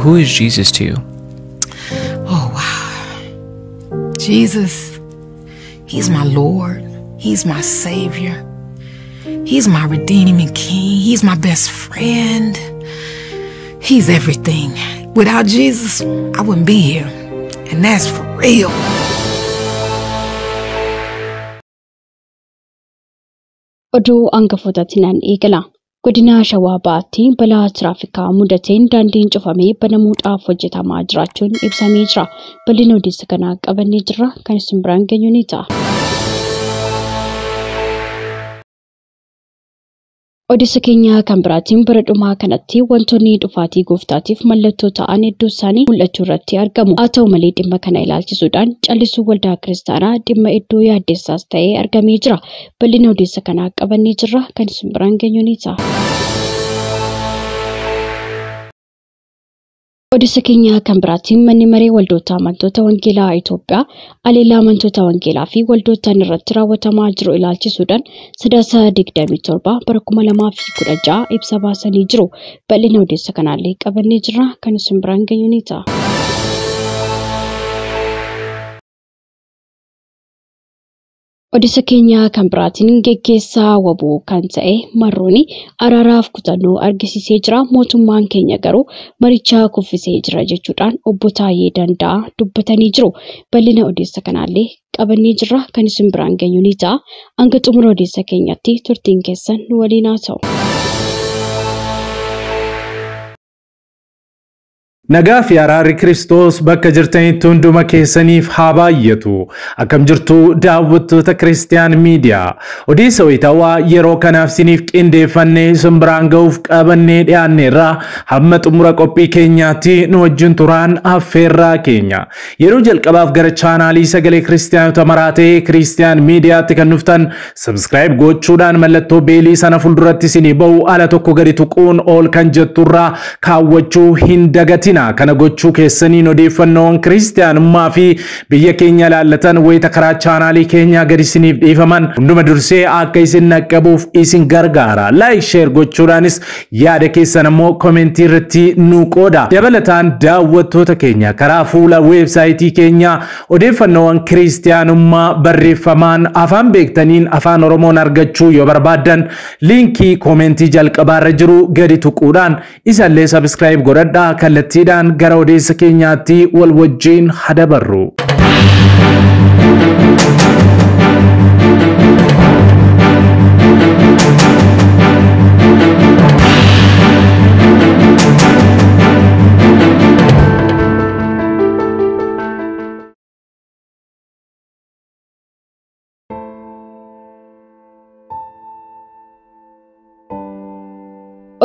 Who is Jesus to you? Oh, wow. Jesus, He's my Lord. He's my Savior. He's my redeeming King. He's my best friend. He's everything. Without Jesus, I wouldn't be here. And that's for real. Oduu hangafootatti nan eegala. Godina Shawaa Baatti balaa tiraafikaa mudateen daandiin cufamee banamuudhaaf hojjetamaa jiraachuun ibsamee jira. Bal'ina odeessa kanaa qabannee jirra. Kan isin biraan geenyu ni ta'a. Odeessa keenya kan biraatiin bara dhumaa kanatti wantoonni dhufaatii gooftaatiif mallattoo ta'an hedduu isaanii mul'achuu irratti argamu. Haa ta'u malee dhimma kana ilaalchisuudhaan callisuu waldaa kiristaanaa dhimma iddoo yaaddeessaas ta'ee argamee jira. Bal'ina odeessa kanaa qabannee jirra. Kan isin biraan geenyu ni ta'a. Odeessa keenya kan biraatiin manni maree waldoota amantoota wangeelaa Itoophiyaa aleellaa amantoota wangeelaa fi waldootaan irratti raawwatamaa jiru ilaalchisuudhaan sadaasa 27 bara 2016 ibsa baasanii jiru. Bal'ina odeessa kanaallee qabannee jirra. Kan isin biraan geenyu ni ta'a. Odeessa keenya kan biraatiin geggeessaa waboo kan ta'e marrooni araaraaf kutannoo argisiisee jira. Mootummaan keenya garuu maricha kuffisee jira jechuudhaan obbo Taayyee Danda'a dubbatanii jiru. Bal'ina odeessa kanaallee qabannee jirra. Kan isin biraan geenyu ni ta'a. Hanga xumura odeessa keenyatti turtiin keessan nu waliin haa ta'u. Jirtu daawwattoota Kiristiyaan Miidiyaa. Odeessa wayitaawaa yeroo kanaaf siniif qindeeffannee isin biraan ga'uuf qabannee dhiyaanne irraa hamma xumura qophii keenyaatti nu wajjin turaan affeerraa keenya. Yeroo jalqabaaf gara chaanaalii sagalee Kiristiyaanota maraa ta'ee Kiristiyaan Miidiyaatti kan dhuftan sabskiraayib gochuudhaan mallattoo beelii sana fuulduratti isinii ba'u ala tokko gadi tuquun ol kan jetturraa kaawwachuu hin dagatina. Kana gochuu keessaniin odeeffannoon kiristiyaanummaa fi biyya keenya ilaallatan wayita karaa chaanaalii keenyaa gadi isiniif dhiifaman hunduma dursee akka isin naqqabuuf isin gargaara. Laayik sheer gochuudhaanis yaada keessan ammoo koomentii irratti nu qooda. Dabalataan daawwattoota keenya karaa fuula weebsaayitii keenyaa odeeffannoowwan kiristiyaanummaa barreeffamaan afaan beektaniin afaan oromoon argachuu yoo barbaaddan liinkii koomentii jalqabaarra jiru gadi tuquudhaan isallee sabskiraayib godhadhaa kallattiidhaan gara odeessa keenyaatti wal wajjiin hadabarru.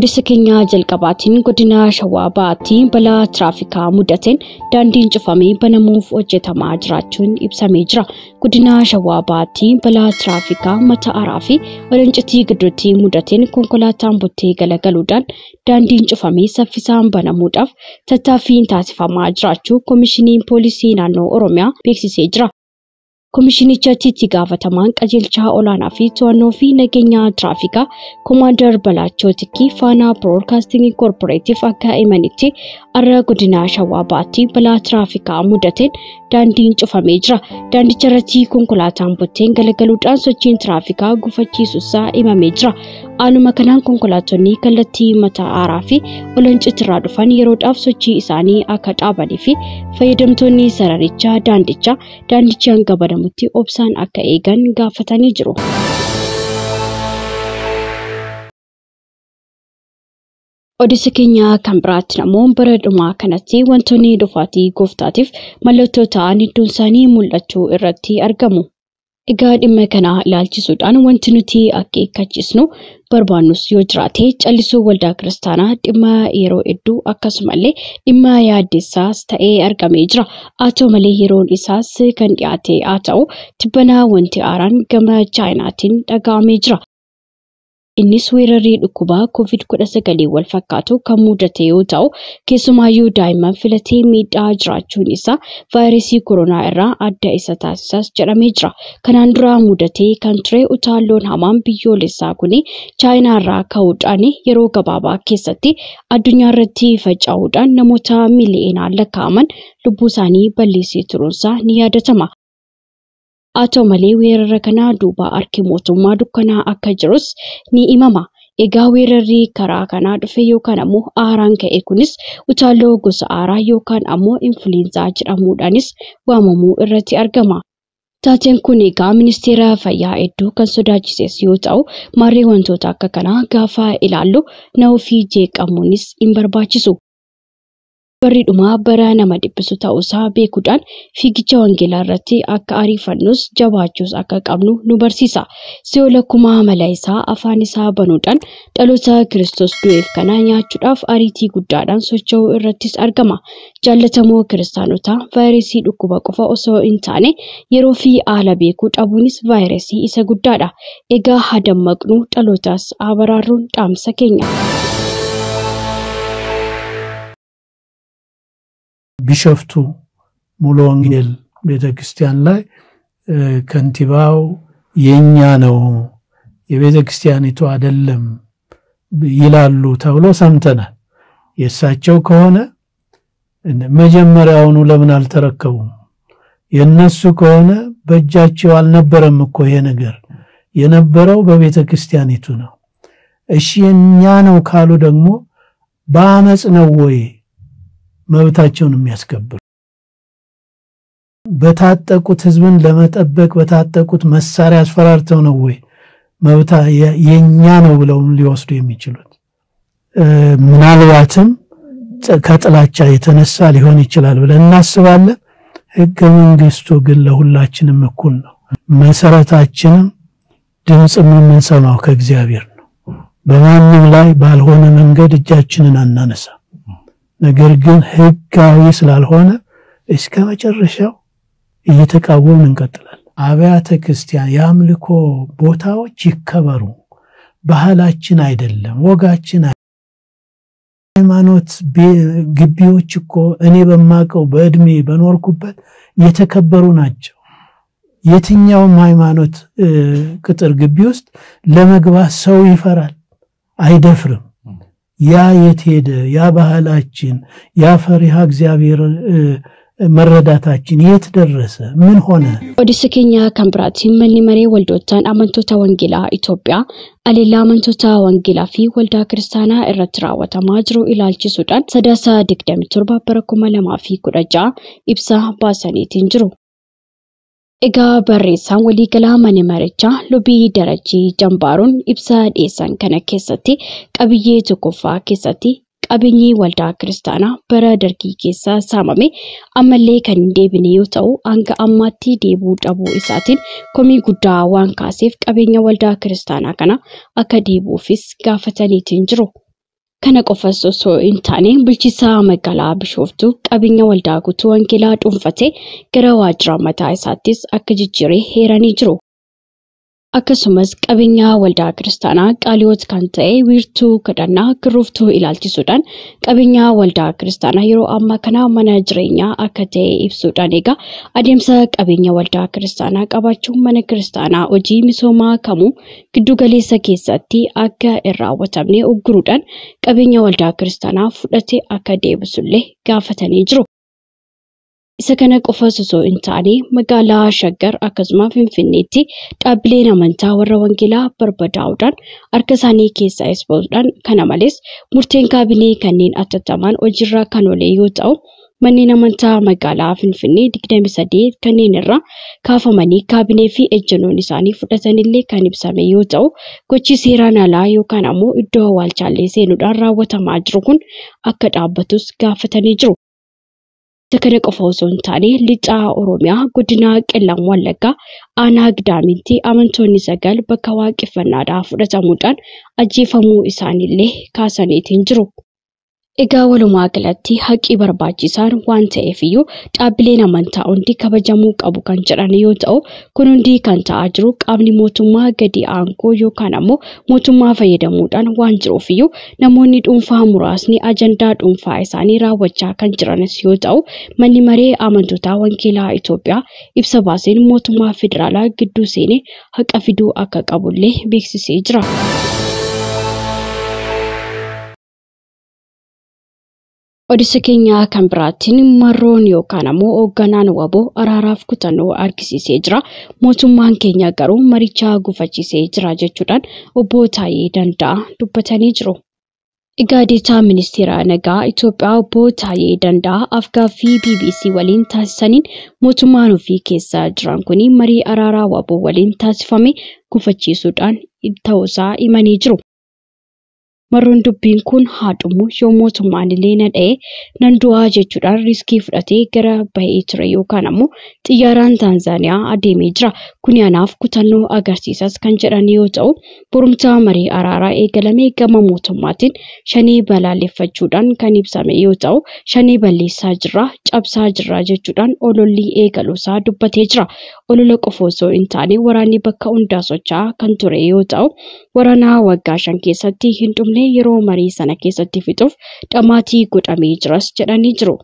Odeessa keenya jalqabaatiin godina Shawaa Baatti balaa tiraafikaa mudateen daandiin cufamee banamuuf hojjetamaa jiraachuun ibsamee jira. Godina Shawaa Baatti balaa tiraafikaa mata araa fi walincitii gidduutti mudateen konkolaataan buttee galagaluudhaan daandiin cufamee saffisaan banamuudhaaf tattaaffiin taasifamaa jiraachuu Koomishiniin Poolisii Naannoo Oromiyaa beeksisee jira. Koomishinichatti itti gaafatamaan qajeelchaa olaanaa fi to'annoo fi nageenya tiraafikaa Koomaandar Balaachoo Tikkii Faanaa Biroodkaastingii Koorporeetiif akka himanitti har'a godina Shawaa Baatti balaa tiraafikaa mudateen daandiin cufamee jira. Daandicha irratti konkolaataan butteen galagaluudhaan sochiin tiraafikaa gufachiisuusaa himamee jira. Haaluma kanaan konkolaattonni kallattii mata aaraa fi olancitiirraa dhufan yeroodhaaf sochii isaanii akka dhaabanii fi fayyadamtoonni sararichaa daandichaa daandichi hanga banamutti obsaan akka eegan gaafatanii jiru. Odeessa keenya kan biraatti immoo bara dhumaa kanatti wantoonni dhufaatii gooftaatiif mallattoo ta'an hedduun isaanii mul'achuu irratti argamu. Egaa dhimma kana ilaalchisuudhaan wanti nuti akeekkachiisnu barbaannus yoo jiraate callisuu waldaa kiristaanaa dhimma yeroo hedduu akkasumallee dhimma yaaddeessaas ta'ee argamee jira. Haa ta'u malee yeroon isaas kan dhiyaate haa ta'u tibbanaa wanti haaraan gama chaayinaatiin dhaga'amee jira. Innis weerarrii dhukkubaa COVID-19 wal fakkaatu kan mudate yoo ta'u, keessumaayyuu daa'imman filatee miidhaa jiraachuun isaa vaayirasii koronaa irraa adda isa taasisas jedhamee jira. Kanaan dura mudatee kan ture utaalloon hamaan biyyoolessaa kun chaayinaa irraa ka'uudhaan yeroo gabaabaa keessatti addunyaa irratti faca'uudhaan namoota miiliyoonaan lakkaa'aman lubbuu isaanii balleessee turuunsaa ni yaadatama. Haa ta'u malee weerara kana duuba harki mootummaa dukkanaa akka jirus ni himama. Egaa weerarri karaa kanaa dhufe yookaan ammoo aaraan ka'e kunis utaalloo gosa aaraa yookaan ammoo infuliinzaa jedhamuudhaanis waamamuu irratti argama. Taateen kun egaa ministeera fayyaa hedduu kan sodaachises yoo ta'u, maarree wantoota akka kanaa gaafa ilaallu na ofii jeeqamuunis hin barbaachisu. Barri dhumaa bara nama dhiphisu ta'uusaa beekuudhaan fiigicha wangeelaa irratti akka ariifannus jabaachuus akka qabnu nu barsiisa. Si'ool akkuma mala isaa afaan isaa banuudhaan dhaloota Kiristoos du'eef kana nyaachuudhaaf ariitii guddaadhaan socho'uu irrattis argama. Jaallatamoo kiristaanotaa vaayirasii dhukkuba qofa osoo hin taane yeroo fi haala beekuu dhabuunis vaayirasii isa guddaadha. Egaa haa dammaqnu dhalootaas haa baraarruun dhaamsa keenya. ቢሸፍቱ ሙሉ ወንጌል ቤተ ክርስቲያን ላይ ከንቲባው የኛ ነው የቤተ ክርስቲያኒቱ አይደለም ይላሉ ተብሎ ሰምተናል። የእሳቸው ከሆነ መጀመሪያውኑ ለምን አልተረከቡም? የነሱ ከሆነ በእጃቸው አልነበረም እኮ ይሄ ነገር የነበረው በቤተ ክርስቲያኒቱ ነው። እሺ የኛ ነው ካሉ ደግሞ በአመፅ ነው ወይ መብታቸውን የሚያስከብሩ በታጠቁት ህዝብን ለመጠበቅ በታጠቁት መሳሪያ አስፈራርተው ነው ወይ መብታ የኛ ነው ብለው ሊወስዱ የሚችሉት? ምናልባትም ከጥላቻ የተነሳ ሊሆን ይችላል ብለን እናስባለን። ህገ መንግስቱ ግን ለሁላችንም እኩል ነው። መሰረታችንም ድምፅም የምንሰማው ከእግዚአብሔር ነው። በማንም ላይ ባልሆነ መንገድ እጃችንን አናነሳ። ነገር ግን ህጋዊ ስላልሆነ እስከ መጨረሻው እየተቃወምን እንቀጥላለን። አብያተ ክርስቲያን የአምልኮ ቦታዎች ይከበሩ። ባህላችን አይደለም፣ ወጋችን ሃይማኖት ግቢዎች እኮ እኔ በማቀው በእድሜ በኖርኩበት የተከበሩ ናቸው። የትኛውም ሃይማኖት ቅጥር ግቢ ውስጥ ለመግባት ሰው ይፈራል፣ አይደፍርም። ያ የት ሄደ? ያ ባህላችን፣ ያ ፈሪሃ እግዚአብሔር መረዳታችን የት ደረሰ? ምን ሆነ? ኦዲስ ኬኛ ከንብራት መኒ መሬ ወልዶታን አመንቶታ ወንጌላ ኢትዮጵያ አሌላ አመንቶታ ወንጌላ ፊ ወልዳ ክርስታና እረት ራወተማ ኢላልቺ ሱዳን ሰዳሳ digdami torba bara kuma lamaa fi kudha ja'a Egaa barreessaan waliigalaa mana marichaa lubii darajii jambaaruun ibsa dhiyeessan kana keessatti qabiyyee tokkoffaa keessatti qabeenyi waldaa kiristaanaa bara dargii keessaa saamame ammallee kan hin deebine yoo ta'u hanga ammaatti deebuu dhabuu isaatiin komii guddaa waan kaaseef qabeenya waldaa kiristaanaa kana akka deebuufis gaafataniitiin jiru. Kana qofas osoo hin taane bulchiinsa magaalaa Bishooftuu qabeenya waldaa guutuu wangeelaa dhuunfatee gara waajjira mataa isaattis akka jijjiiree heeranii jiru. Akkasumas qabeenya waldaa kiristaanaa qaaliyoot kan ta'e wiirtuu kadhannaa kirruuftuu ilaalchisuudhaan qabeenya waldaa kiristaanaa yeroo ammaa kana mana jireenyaa akka ta'e ibsuudhaan egaa adeemsa qabeenya waldaa kiristaanaa qabaachuun mana kiristaanaa hojii misoomaa kamuu giddugaleessa keessatti akka hin raawwatamne ugguruudhaan qabeenya waldaa kiristaanaa fudhate akka deebisullee gaafatanii jiru. Isa kana qofas osoo hin taane magaalaa Shaggar akkasuma Finfinneetti dhaabbileen amantaa warra wangeelaa barbadaa'uudhaan harka isaanii keessaa ba'uudhaan kana malees murteen kaabinee kanneen atattamaan hojiirra kan oole yoo ta'u manneen amantaa magaalaa Finfinnee 23 kanneen irraa kaafamanii kaabinee fi ejjennoon isaanii fudhatanillee kan ibsame yoo ta'u gochi seeraan alaa yookaan ammoo iddoo awwaalchaallee seenuudhaan raawwatamaa jiru kun akka dhaabbatus gaafatanii jiru. Isa kana qofa osoo hin taane lixaa Oromiyaa godina Qellam Wallaggaa aanaa Gidaamitti amantoonni sagal bakka waaqeffannaadhaa fudhatamuudhaan ajjeefamuu isaaniillee kaasaniitiin jiru. Egaa walumaa galatti haqqi barbaachisaan waan ta'eef iyyuu dhaabbileen amantaa hundi kabajamuu qabu kan jedhan yoo ta'u kun hundi kan ta'aa jiru qaamni mootummaa gadi aangoo yookaan ammoo mootummaa fayyadamuudhaan waan jiruuf iyyuu namoonni dhuunfaa muraasni ajandaa dhuunfaa isaanii raawwachaa kan jiranis yoo ta'u manni maree amantoota wangeelaa Itoophiyaa ibsa baaseen mootummaa federaalaa gidduu seenee haqa fiduu akka qabullee beeksisee jira. Odisa keenya kan biraatiin marroon yookaan ammoo hoogganaan waboo araaraaf kutannoo argisiisee jira. Mootummaan keenya garuu marichaa gufachiisee jira jechuudhaan obbo Taayee Danda'a dubbatanii jiru. Egaa deetaa ministeera nagaa Itoophiyaa obbo Taayee Danda'a afgaaffii BBC waliin taasisaniin mootummaan ofii keessa jiran kun marii araaraa waboo waliin taasifame gufachiisuudhaan ta'uusaa himanii jiru. Marroon dubbiin kun haa dhumu yoo mootummaan illee na dha'e nan du'aa jechuudhaan riiskii fudhatee gara bahee ture yookaan ammoo xiyyaaraan Taanzaaniyaa adeemee jira. Kuni anaaf kutannoo agarsiisas kan jedhan yoo ta'u borumtaa marii araaraa eegalamee gama mootummaatiin shanii balaaleffachuudhaan kan ibsame yoo ta'u shanii balleessaa jirra cabsaa jirra jechuudhaan ololli eegaluusaa dubbatee jira. Olola qofa osoo hin taane waraanni bakka hundaa socho'aa kan ture yoo ta'u waraana waggaa shan keessatti hin dhumne yeroo marii sana keessatti fixuuf dhamaatii godhamee jiras jedhanii jiru.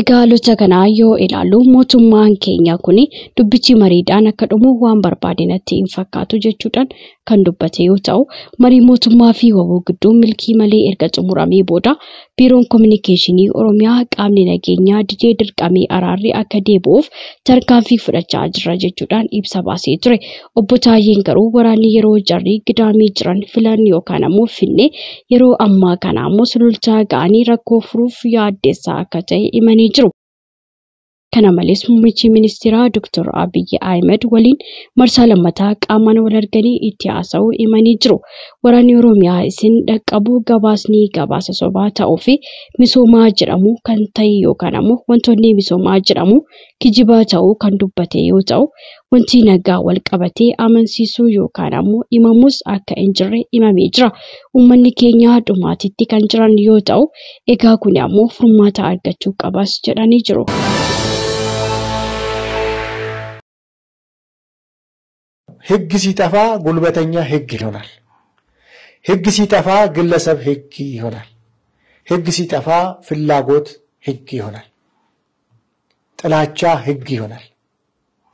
Egaa kanaa yoo ilaallu mootummaan keenya kun dubbichi mariidhaan akka dhumu waan barbaade natti hin fakkaatu jechuudhaan kan dubbate yoo ta'u marii mootummaa fi waboo gidduu milkii malee erga xumuramee booda biiroon koominikeeshinii oromiyaa qaamni nageenyaa didee dirqamee araarri akka deebi'uuf tarkaanfii fudhachaa jira jechuudhaan ibsa baasee ture. Obbo Taayyeen garuu waraanni yeroo jarri gidaamii jiran filan yookaan ammoo finne yeroo ammaa kana ammoo sulultaa ga'anii rakkoo furuuf yaaddeessaa akka ta'e himanii jiru. Kana malees muummichi ministeeraa Dr. Abiyyi Ahmed waliin marsaa lammataa qaamaan wal arganii itti haasa'uu himanii jiru. Waraanni Oromiyaa isin dhaqqabu gabaasni gabaasa sobaa ta'uu fi misoomaa jedhamu kan ta'e yookaan ammoo wantoonni misoomaa jedhamu kijibaa ta'uu kan dubbate yoo ta'u wanti nagaa wal qabatee amansiisuu yookaan ammoo himamus akka hin jirre himamee jira. Uummanni keenya dhumaatitti kan jiran yoo ta'u egaa kun ammoo furmaata argachuu qabas jedhanii jiru. ህግ ሲጠፋ ጉልበተኛ ህግ ይሆናል። ህግ ሲጠፋ ግለሰብ ህግ ይሆናል። ህግ ሲጠፋ ፍላጎት ህግ ይሆናል። ጥላቻ ህግ ይሆናል።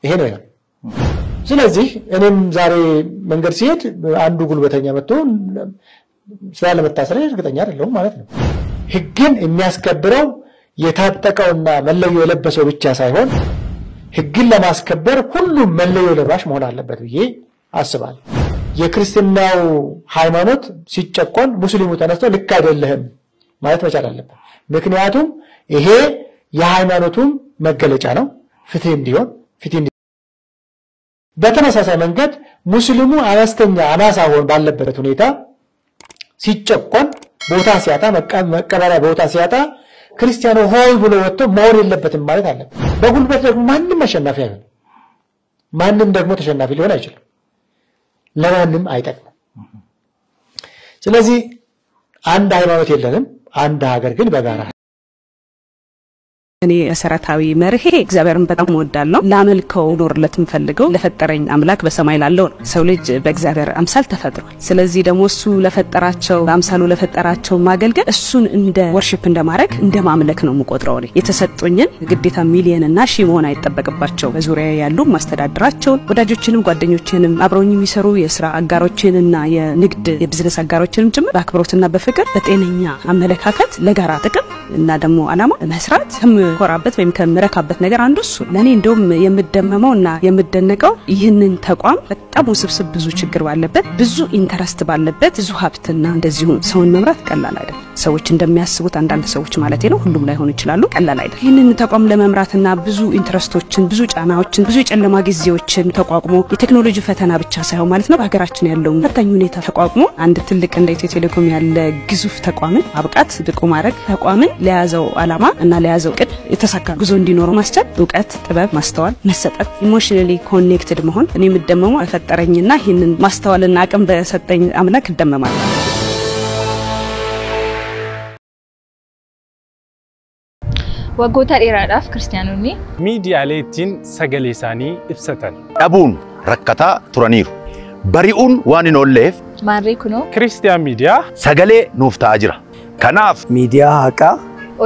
ይሄ ነው ይሆን። ስለዚህ እኔም ዛሬ መንገድ ሲሄድ አንዱ ጉልበተኛ መጥቶ ስራ ለመታሰር እርግጠኛ አይደለሁም ማለት ነው። ህግን የሚያስከብረው የታጠቀውና መለዮ የለበሰው ብቻ ሳይሆን ህግን ለማስከበር ሁሉም መለዮ ለባሽ መሆን አለበት ብዬ አስባለሁ። የክርስትናው ሃይማኖት ሲጨቆን ሙስሊሙ ተነስቶ ልክ አይደለህም ማለት መቻል አለበት። ምክንያቱም ይሄ የሃይማኖቱም መገለጫ ነው። ፍትህ እንዲሆን ፍትህ በተመሳሳይ መንገድ ሙስሊሙ አነስተኛ አናሳ ሆን ባለበት ሁኔታ ሲጨቆን ቦታ ሲያጣ መቀበሪያ ቦታ ሲያጣ ክርስቲያኑ ሆይ ብሎ ወጥቶ መሆን የለበትም ማለት አለበት። በጉልበት ደግሞ ማንም አሸናፊ አይሆንም። ማንም ደግሞ ተሸናፊ ሊሆን አይችልም። ለማንም አይጠቅምም። ስለዚህ አንድ ሃይማኖት የለንም። አንድ ሀገር ግን በጋራ እኔ መሰረታዊ መርሄ እግዚአብሔርን በጣም እወዳለሁ። ላመልከው ኖርለት የምፈልገው ለፈጠረኝ አምላክ በሰማይ ላለው ነው። ሰው ልጅ በእግዚአብሔር አምሳል ተፈጥሯል። ስለዚህ ደግሞ እሱ ለፈጠራቸው በአምሳሉ ለፈጠራቸው ማገልገል እሱን እንደ ወርሽፕ እንደማድረግ እንደ ማምለክ ነው የምቆጥረው። እኔ የተሰጡኝን ግዴታ ሚሊየን እና ሺህ መሆን አይጠበቅባቸው በዙሪያ ያሉ ማስተዳድራቸውን ወዳጆችንም ጓደኞችንም አብረውኝ የሚሰሩ የስራ አጋሮችንና የንግድ የቢዝነስ አጋሮችንም ጭምር በአክብሮትና በፍቅር በጤነኛ አመለካከት ለጋራ ጥቅም እና ደግሞ አላማ መስራት ከምኮራበት ወይም ከምረካበት ነገር አንዱ እሱ ነው። ለእኔ እንደውም የምደመመው እና የምደነቀው ይህንን ተቋም በጣም ውስብስብ ብዙ ችግር ባለበት ብዙ ኢንተረስት ባለበት ብዙ ሀብትና እንደዚሁም ሰውን መምራት ቀላል አይደለም። ሰዎች እንደሚያስቡት አንዳንድ ሰዎች ማለት ነው፣ ሁሉም ላይሆኑ ይችላሉ፣ ቀላል አይደለም። ይህንን ተቋም ለመምራትና ብዙ ኢንተረስቶችን፣ ብዙ ጫናዎችን፣ ብዙ የጨለማ ጊዜዎችን ተቋቁሞ የቴክኖሎጂ ፈተና ብቻ ሳይሆን ማለት ነው በሀገራችን ያለውን ፈታኝ ሁኔታ ተቋቁሞ አንድ ትልቅ እንደ ኢትዮ ቴሌኮም ያለ ግዙፍ ተቋምን ማብቃት ብቁ ማድረግ ተቋምን ለያዘው አላማ እና ለያዘው እቅድ የተሳካ ጉዞ እንዲኖረው ማስቻል እውቀት፣ ጥበብ፣ ማስተዋል መሰጠት፣ ኢሞሽናሊ ኮኔክትድ መሆን እኔ የምደመመው በፈጠረኝና ይህንን ማስተዋልና አቅም በሰጠኝ አምላክ እደመማለሁ። Waggoota dheeraadhaaf kiristaanonni miidiyaalee ittiin sagalee isaanii ibsatan. dhabuun rakkataa turaniiru. Bari'uun waan hin oolleef maarree kunoo Kiristiyaan miidiyaa sagalee nuuf ta'aa jira. Kanaaf miidiyaa haqaa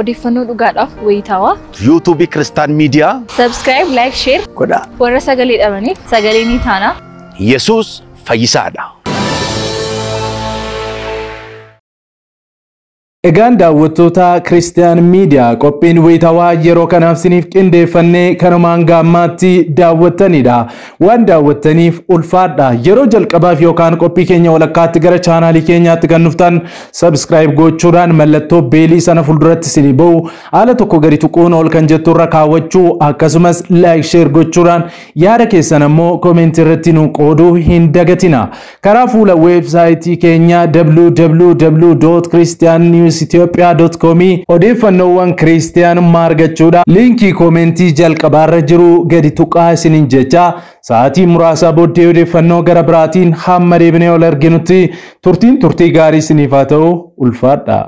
odeeffannoo dhugaadhaaf wayitaawaa yuutuubii Kiristaan Miidiyaa sabskiraayib laayik sheer godhaa. warra sagalee dhabaniif sagalee ni taana. Yesuus fayyisaadha. Egaan daawwattoota Kiristiyaan Miidiyaa qophiin wayitawaa yeroo kanaaf siniif qindeeffannee kanumaan gaammaatti daawwattanidha. Waan daawwattaniif ulfaadha. Yeroo jalqabaaf yookaan qophii keenya walakkaatti gara chaanaalii keenyaatti kan dhuftan sabskiraayib gochuudhaan mallattoo beelii sana fuulduratti sinii ba'u haala tokko gadi tuquun ol kan jettu irra kaawwachuu akkasumas laayik sheer gochuudhaan yaada keessan ammoo koomentii irratti nu qooduu hin dagatina. Karaa fuula weebsaayitii keenya www.christiannews.ethiopia.com odeeffannoowwan kiristiyaanummaa argachuudha. Liinkii koomentii jalqabaarra jiru gadi tuqaa isiniin jecha sa'aatii muraasa booddee odeeffannoo gara biraatiin hamma deebinee ol arginutti turtiin turtii gaarii isiniif haa ta'u ulfaadha.